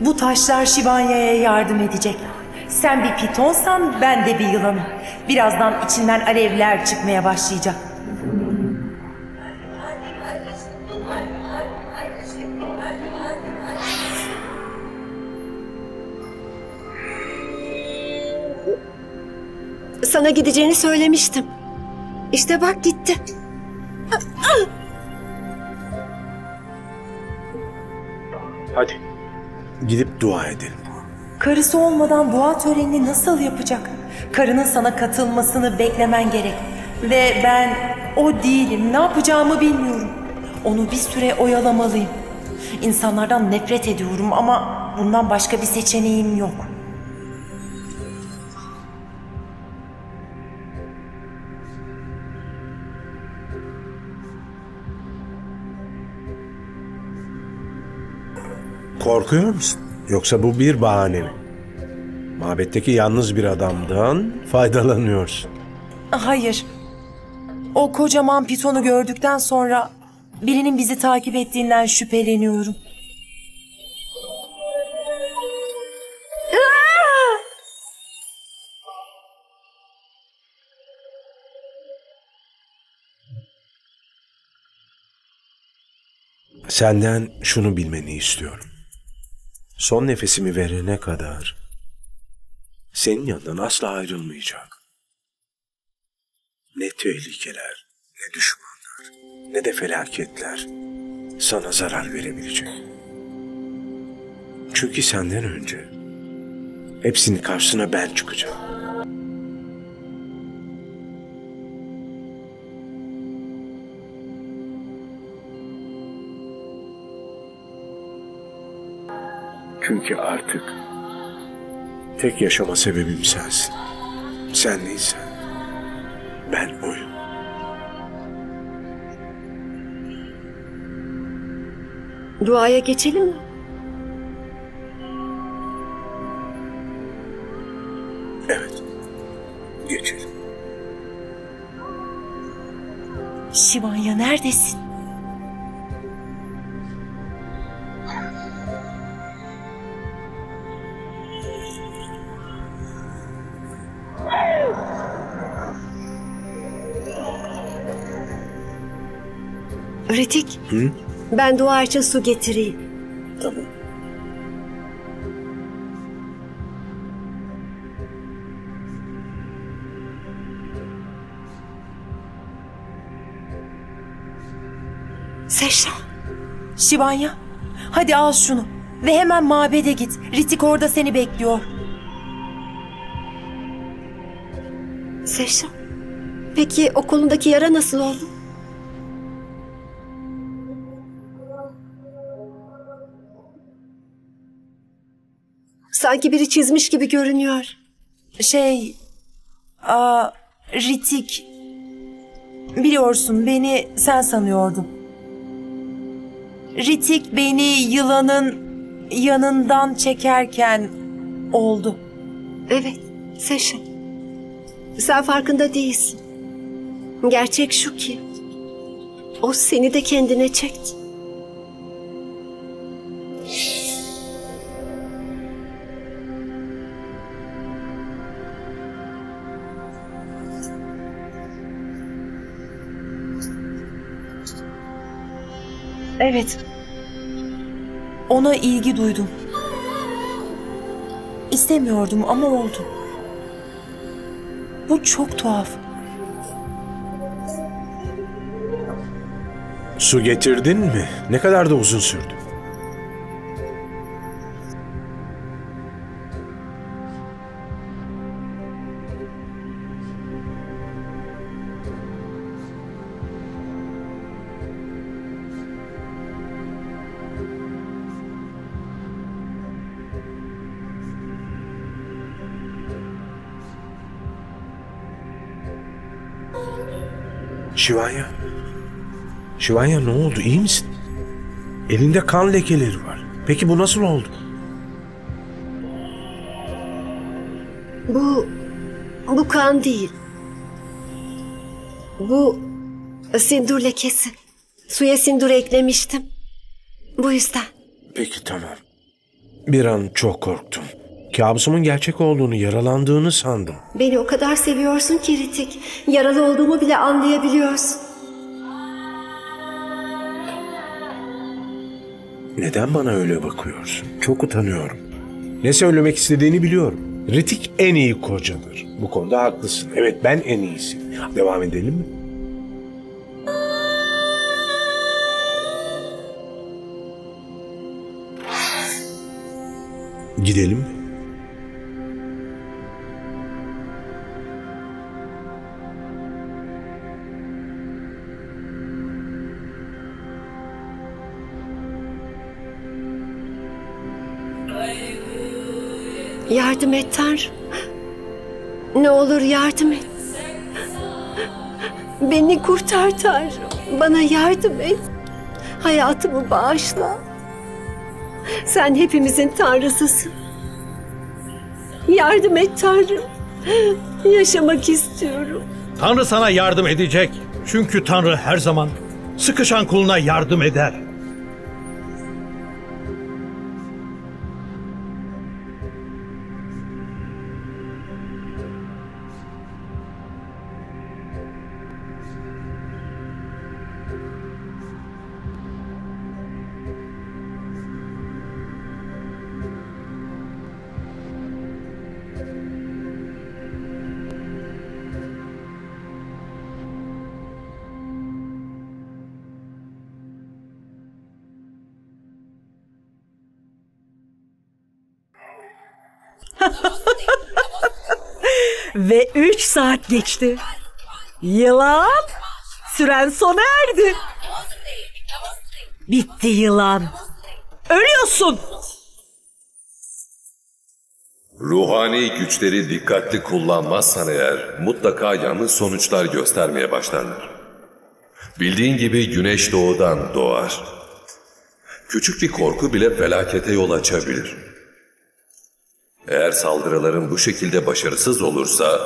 Bu taşlar Şivanya'ya yardım edecek. Sen bir pitonsan ben de bir yılanım. Birazdan içinden alevler çıkmaya başlayacak. Sana gideceğini söylemiştim. İşte bak gitti. Hadi. Gidip dua edelim. Karısı olmadan dua törenini nasıl yapacak? Karının sana katılmasını beklemen gerek. Ve ben o değilim. Ne yapacağımı bilmiyorum. Onu bir süre oyalamalıyım. İnsanlardan nefret ediyorum ama bundan başka bir seçeneğim yok. Korkuyor musun? Yoksa bu bir bahane mi? Mabetteki yalnız bir adamdan faydalanıyorsun. Hayır. O kocaman pitonu gördükten sonra birinin bizi takip ettiğinden şüpheleniyorum. Senden şunu bilmeni istiyorum. Son nefesimi verene kadar senin yanından asla ayrılmayacak. Ne tehlikeler, ne düşmanlar, ne de felaketler sana zarar verebilecek. Çünkü senden önce hepsinin karşısına ben çıkacağım. Çünkü artık tek yaşama sebebim sensin. Sen değilsen ben oyum. Duaya geçelim mi? Evet. Geçelim. Şivanya neredesin? Ritik. Hı? Ben dua için su getireyim. Tamam. Seşra. Şivanya, hadi al şunu ve hemen mabede git. Ritik orada seni bekliyor. Seşra. Peki o kolundaki yara nasıl oldu? Sanki biri çizmiş gibi görünüyor. Şey, aa, Ritik, biliyorsun beni sen sanıyordun. Ritik beni yılanın yanından çekerken oldu. Evet, Seşra. Sen farkında değilsin. Gerçek şu ki, o seni de kendine çekti. Evet. Ona ilgi duydum. İstemiyordum ama oldu. Bu çok tuhaf. Su getirdin mi? Ne kadar da uzun sürdü. Şivanya. Şivanya ne oldu? İyi misin? Elinde kan lekeleri var. Peki bu nasıl oldu? Bu, bu kan değil. Bu sindur lekesi. Suya sindur eklemiştim. Bu yüzden. Peki tamam. Bir an çok korktum. Kabusumun gerçek olduğunu, yaralandığını sandım. Beni o kadar seviyorsun ki Ritik. Yaralı olduğumu bile anlayabiliyorsun. Neden bana öyle bakıyorsun? Çok utanıyorum. Ne söylemek istediğini biliyorum. Ritik en iyi kocadır. Bu konuda haklısın. Evet ben en iyisi. Devam edelim mi? Gidelim mi? Yardım et Tanrım. Ne olur yardım et. Beni kurtar Tanrım. Bana yardım et. Hayatımı bağışla. Sen hepimizin Tanrısısın. Yardım et Tanrım. Yaşamak istiyorum. Tanrı sana yardım edecek. Çünkü Tanrı her zaman sıkışan kuluna yardım eder. Ve 3 saat geçti. Yılan süren sona erdi. Bitti yılan. Ölüyorsun. Ruhani güçleri dikkatli kullanmazsan eğer mutlaka yanlış sonuçlar göstermeye başlarlar. Bildiğin gibi güneş doğudan doğar. Küçük bir korku bile felakete yol açabilir. Eğer saldırıların bu şekilde başarısız olursa,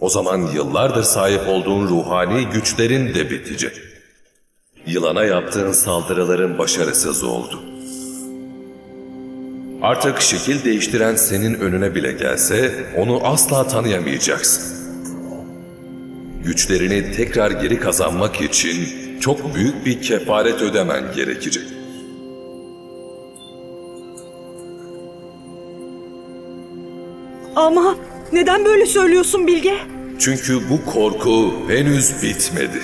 o zaman yıllardır sahip olduğun ruhani güçlerin de bitecek. Yılana yaptığın saldırıların başarısız oldu. Artık şekil değiştiren senin önüne bile gelse onu asla tanıyamayacaksın. Güçlerini tekrar geri kazanmak için çok büyük bir kefaret ödemen gerekecek. Ama neden böyle söylüyorsun Bilge? Çünkü bu korku henüz bitmedi.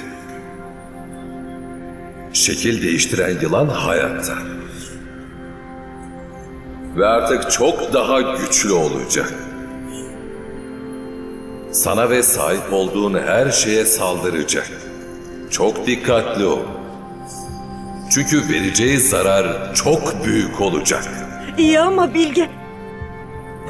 Şekil değiştiren yılan hayatta. Ve artık çok daha güçlü olacak. Sana ve sahip olduğun her şeye saldıracak. Çok dikkatli ol. Çünkü vereceği zarar çok büyük olacak. İyi ama Bilge.